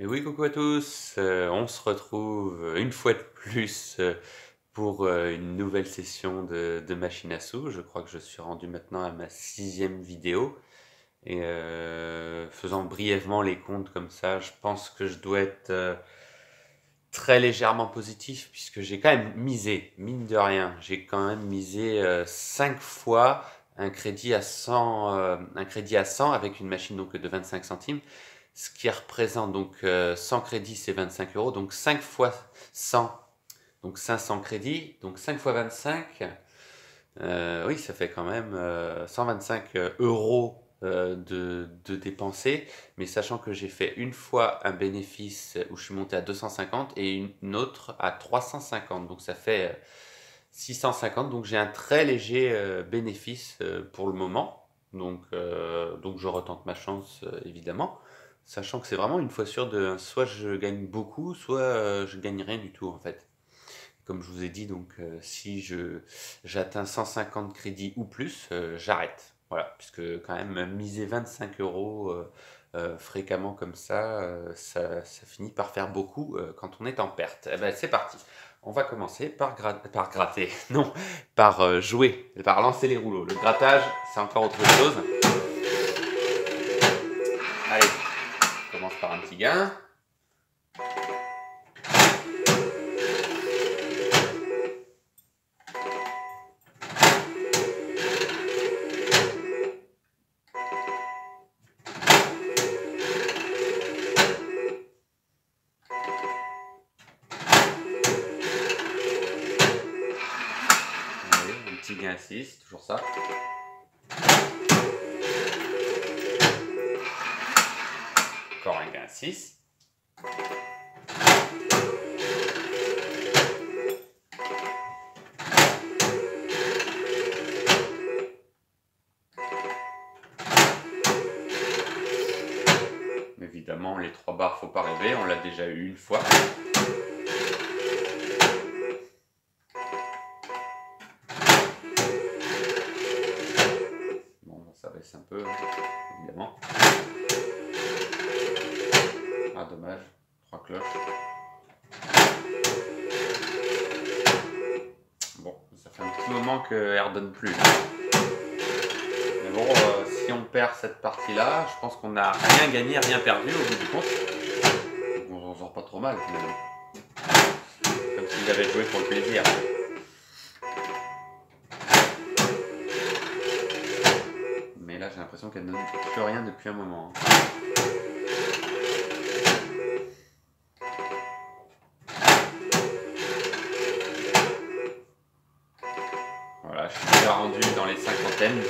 Et oui, coucou à tous, euh, on se retrouve une fois de plus euh, pour euh, une nouvelle session de, machine à sous. Je crois que je suis rendu maintenant à ma sixième vidéo. Et faisant brièvement les comptes comme ça, je pense que je dois être très légèrement positif puisque j'ai quand même misé, mine de rien, j'ai quand même misé 5 fois un crédit à 100, un crédit à 100 avec une machine donc de 25 centimes ce qui représente donc 100 euh, crédits, c'est 25 euros. Donc 5 fois 100, donc 500 crédits. Donc 5 fois 25, euh, oui, ça fait quand même 125 euh, euros de, de dépenser. Mais sachant que j'ai fait une fois un bénéfice où je suis monté à 250 et une autre à 350. Donc ça fait 650. Donc j'ai un très léger bénéfice pour le moment. Donc, donc je retente ma chance évidemment. Sachant que c'est vraiment une fois sûre de soit je gagne beaucoup, soit euh, je gagne rien du tout en fait. Comme je vous ai dit, donc euh, si je j'atteins 150 crédits ou plus, euh, j'arrête. Voilà, puisque quand même miser 25 euros fréquemment comme ça, ça, ça, finit par faire beaucoup quand on est en perte. Eh ben, c'est parti. On va commencer par, par gratter, non, par jouer, par lancer les rouleaux. Le grattage, c'est encore autre chose. Un petit gain. un petit gain 6, toujours ça. Un gain 6. Évidemment, les trois barres, faut pas rêver, on l'a déjà eu une fois. Bon, ça baisse un peu, évidemment. Ah, dommage. Trois cloches. Bon, ça fait un petit moment qu'elle redonne plus. Mais bon, euh, si on perd cette partie-là, je pense qu'on n'a rien gagné, rien perdu au bout du compte. On s'en sort pas trop mal finalement. Comme s'il avait joué pour le plaisir. Mais là, j'ai l'impression qu'elle ne donne plus rien depuis un moment. rendu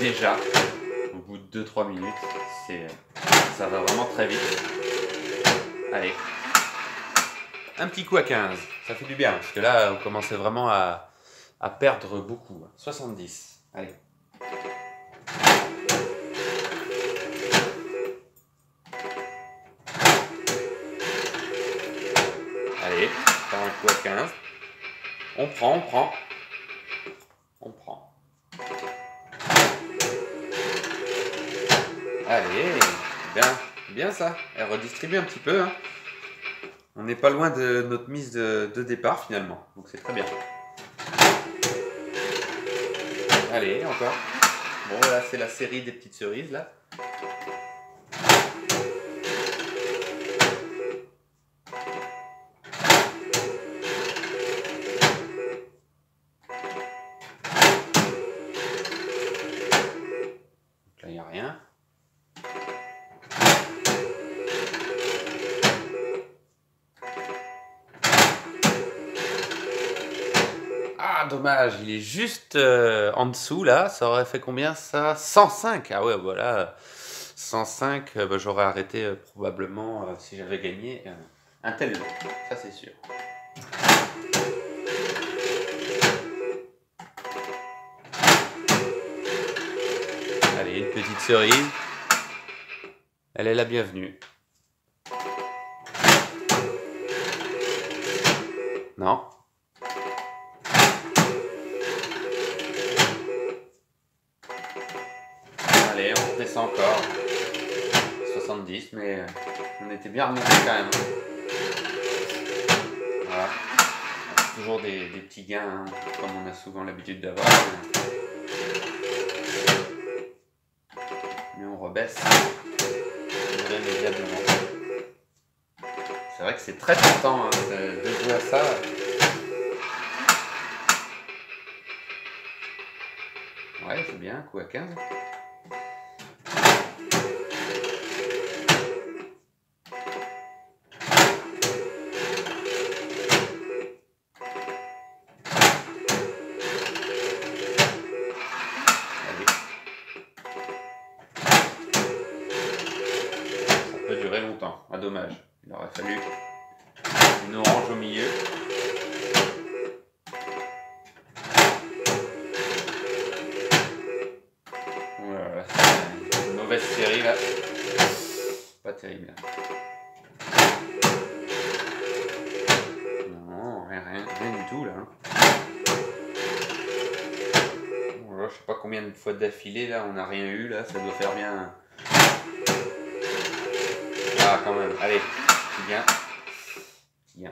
déjà au bout de 2-3 minutes. Ça va vraiment très vite. Allez. Un petit coup à 15. Ça fait du bien. Parce que là, on commençait vraiment à, à perdre beaucoup. 70. Allez. Allez, faire un coup à 15. On prend, on prend. On prend. Allez, bien, bien ça. Elle redistribue un petit peu. Hein. On n'est pas loin de notre mise de, de départ finalement. Donc c'est très bien. Allez, encore. Bon, là c'est la série des petites cerises là. Il est juste euh, en dessous là. Ça aurait fait combien ça? 105 Ah ouais, voilà. 105, euh, bah, j'aurais arrêté euh, probablement si j'avais gagné un tel lot. Ça, c'est sûr. Allez, une petite cerise. Elle est la bienvenue. Non Descend encore. 70, mais euh, on était bien remonté quand même. Voilà. Toujours des, petits gains, hein, comme on a souvent l'habitude d'avoir. Mais on rebaisse C'est vrai que c'est très tentant hein, de jouer à ça. Ouais, c'est bien, coup à 15. Il aurait fallu une orange au milieu. Voilà, c'est une mauvaise série là. Pas terrible. Non, rien, rien, du tout là. Hein. je sais pas combien de fois d'affilée là, on n'a rien eu là, ça doit faire bien ah, quand même. Allez, bien. Bien.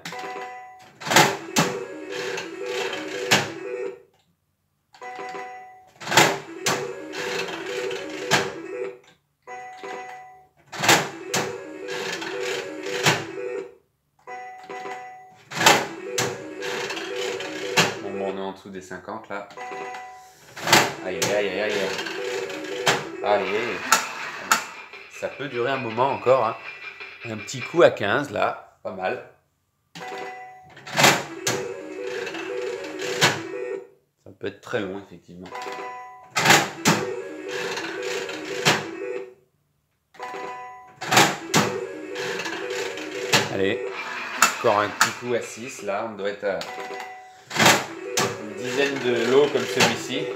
On est en dessous des 50 là. Aïe, aïe, aïe, aïe. Allez. Ça peut durer un moment encore. Hein. Un petit coup à 15 là, pas mal. Ça peut être très long effectivement. Allez, encore un petit coup à 6 là, on doit être à une dizaine de lots comme celui-ci.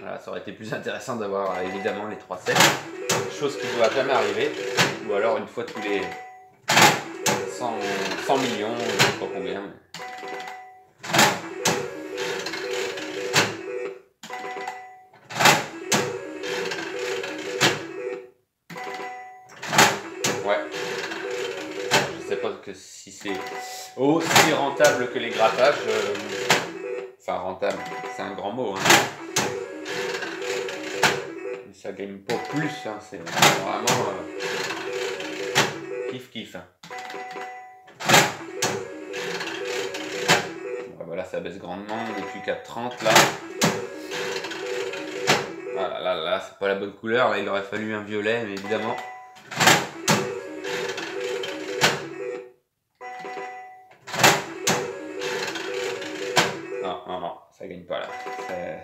Voilà, ça aurait été plus intéressant d'avoir évidemment les 3 sets chose qui ne doit jamais arriver, ou alors une fois tous les 100, 100 millions, je ne sais pas combien. Ouais. Je sais pas que si c'est aussi rentable que les grattages. Euh, enfin, rentable, c'est un grand mot. Hein ça gagne pas plus, hein, c'est vraiment euh, kiff kiff. Hein. voilà, ça baisse grandement depuis 4,30 là. Voilà, là, là, c'est pas la bonne couleur, là il aurait fallu un violet, mais évidemment. Non, non, non, ça gagne pas là.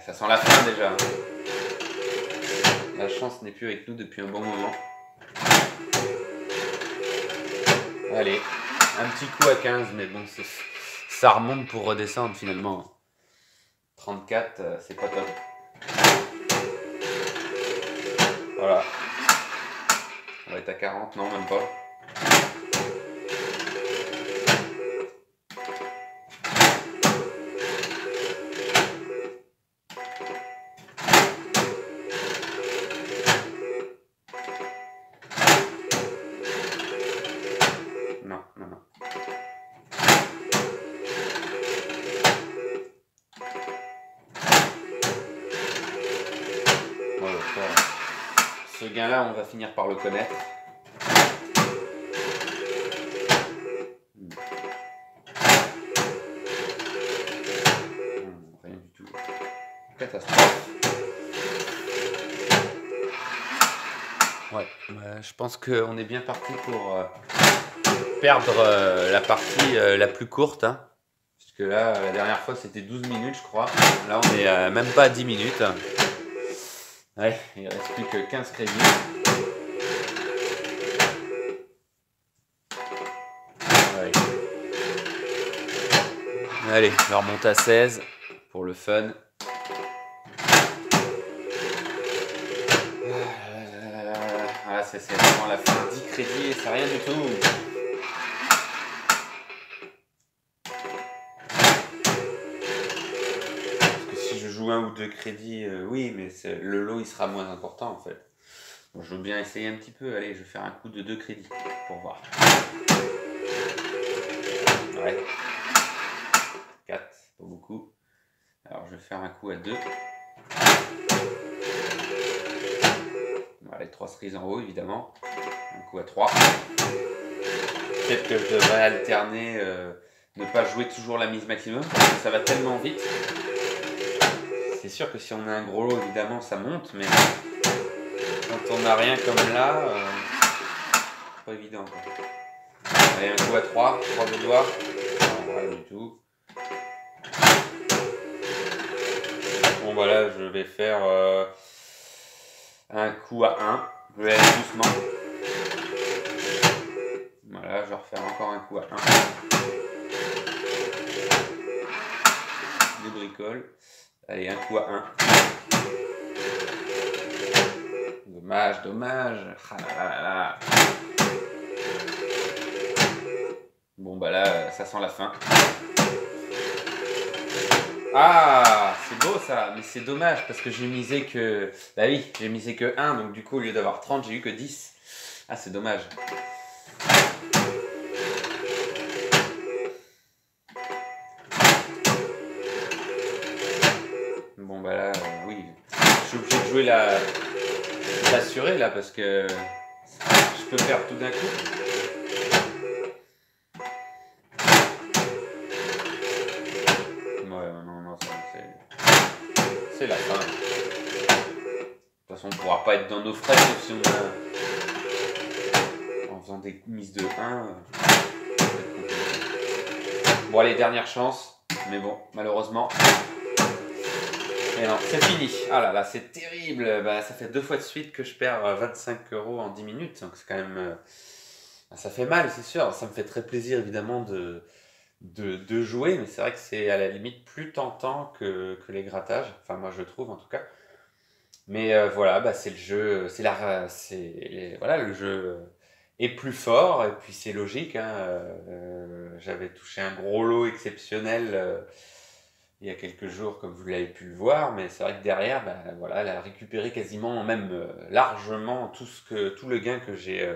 Ça sent la fin déjà. La chance n'est plus avec nous depuis un bon moment. Allez, un petit coup à 15, mais bon, ça remonte pour redescendre finalement. 34, euh, c'est pas top. Voilà. On va être à 40, non, même pas. Ce gain-là, on va finir par le connaître. Hmm. Ouais, je pense qu'on est bien parti pour euh, perdre euh, la partie euh, la plus courte. Hein. Puisque là, la dernière fois, c'était 12 minutes, je crois. Là, on est même pas à 10 minutes. Ouais, il reste plus que 15 crédits. Allez, je remonte à 16 pour le fun. Voilà, c'est vraiment la fin. 10 crédits et c'est rien du tout. Ou deux crédits, euh, oui, mais le lot il sera moins important en fait. je veux bien essayer un petit peu. Allez, je vais faire un coup de deux crédits pour voir. Ouais. 4, pas beaucoup. Alors je vais faire un coup à 2. Voilà, les 3 cerises en haut évidemment. Un coup à 3. Peut-être que je devrais alterner, euh, ne pas jouer toujours la mise maximum parce que ça va tellement vite. C'est sûr que si on a un gros lot évidemment ça monte, mais quand on n'a rien comme là, euh, pas évident. Allez, un coup à 3, 3 de doigts. Rien du tout. Bon, voilà, je vais faire euh, un coup à 1. Je vais aller doucement. Voilà, je vais refaire encore un coup à 1. Des bricoles. Allez, un coup à 1. Dommage, dommage. Ah. Bon bah là, ça sent la fin. Ah, c'est beau ça, mais c'est dommage parce que j'ai misé que... Bah oui, j'ai misé que 1, donc du coup au lieu d'avoir 30, j'ai eu que 10. Ah, c'est dommage. Bon bah là, euh, oui. Je suis obligé de jouer la... l'assuré là parce que je peux perdre tout d'un coup. c'est la fin. De toute façon, on pourra pas être dans nos frais si on a... En faisant des mises de 1. Bon, allez, dernière chance. Mais bon, malheureusement. C'est fini. Ah c'est terrible. Bah, ça fait deux fois de suite que je perds 25 euh, euros en 10 minutes. Donc c'est quand même... Euh, ça fait mal, c'est sûr. Ça me fait très plaisir, évidemment, de de, jouer, mais c'est vrai que c'est à la limite plus tentant que, les grattages. Enfin, moi je trouve en tout cas. Mais euh, voilà, bah, c'est le jeu, c'est la, c'est voilà, le jeu est plus fort et puis c'est logique. Hein, j'avais touché un gros lot exceptionnel il y a quelques jours, comme vous l'avez pu le voir, mais c'est vrai que derrière, bah, voilà, elle a récupéré quasiment, même largement tout ce que, tout le gain que j'ai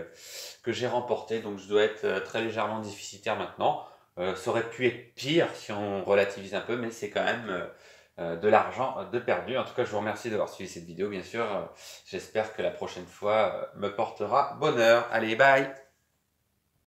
que j'ai remporté. Donc je dois être très légèrement déficitaire maintenant. Euh, ça aurait pu être pire si on relativise un peu, mais c'est quand même euh, euh, de l'argent de perdu. En tout cas, je vous remercie d'avoir suivi cette vidéo, bien sûr. J'espère que la prochaine fois me portera bonheur. Allez, bye